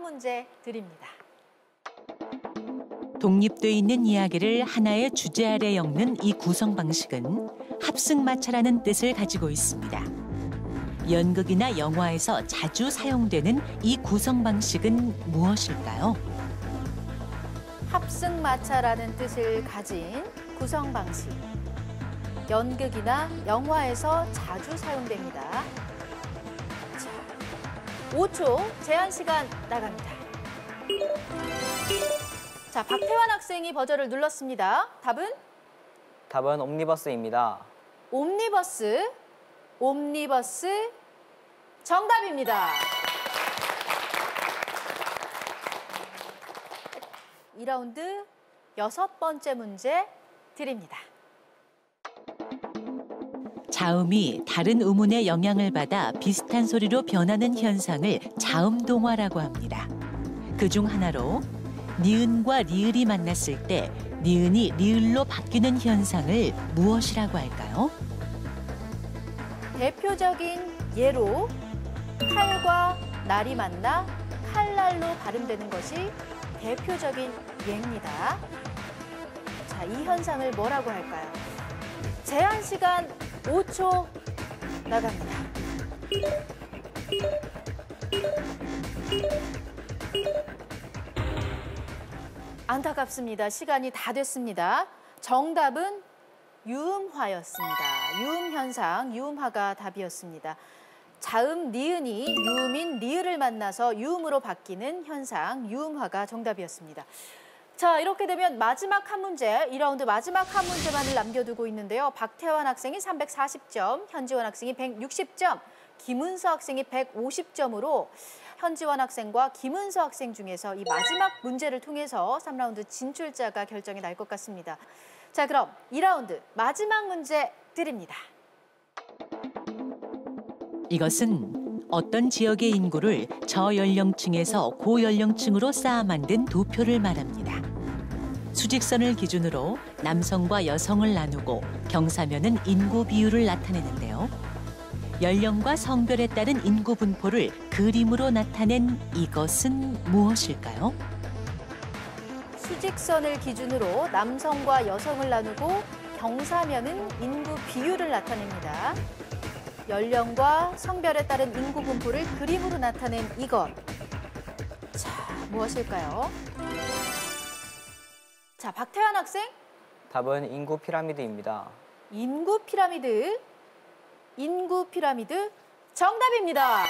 다음 문제 드립니다. 독립돼 있는 이야기를 하나의 주제 아래 엮는 이 구성 방식은 합승마차라는 뜻을 가지고 있습니다. 연극이나 영화에서 자주 사용되는 이 구성 방식은 무엇일까요? 합승마차라는 뜻을 가진 구성 방식. 연극이나 영화에서 자주 사용됩니다. 자, 5초 제한 시간 나갑니다. 자, 박태환 학생이 버저를 눌렀습니다. 답은 답은 옴니버스입니다. 옴니버스. 옴니버스 정답입니다. 2라운드 여섯 번째 문제 드립니다. 자음이 다른 음운의 영향을 받아 비슷한 소리로 변하는 현상을 자음 동화라고 합니다. 그 중 하나로 니은과 리을이 만났을 때 니은이 리을로 바뀌는 현상을 무엇이라고 할까요? 대표적인 예로 칼과 날이 만나 칼날로 발음되는 것이 대표적인 예입니다. 자, 이 현상을 뭐라고 할까요? 제한 시간 5초 나갑니다. 안타깝습니다. 시간이 다 됐습니다. 정답은 유음화였습니다. 유음 현상, 유음화가 답이었습니다. 자음 니은이 유음인 리을을 만나서 유음으로 바뀌는 현상, 유음화가 정답이었습니다. 자, 이렇게 되면 마지막 한 문제, 2라운드 마지막 한 문제만을 남겨두고 있는데요. 박태환 학생이 340점, 현지원 학생이 160점, 김은서 학생이 150점으로 현지원 학생과 김은서 학생 중에서 이 마지막 문제를 통해서 3라운드 진출자가 결정이 날 것 같습니다. 자, 그럼 2라운드 마지막 문제 드립니다. 이것은 어떤 지역의 인구를 저연령층에서 고연령층으로 쌓아 만든 도표를 말합니다. 수직선을 기준으로 남성과 여성을 나누고 경사면은 인구 비율을 나타내는데요. 연령과 성별에 따른 인구 분포를 그림으로 나타낸 이것은 무엇일까요? 수직선을 기준으로 남성과 여성을 나누고 경사면은 인구 비율을 나타냅니다. 연령과 성별에 따른 인구 분포를 그림으로 나타낸 이것. 자, 무엇일까요? 자, 박태환 학생, 답은 인구 피라미드입니다. 인구 피라미드. 인구 피라미드 정답입니다.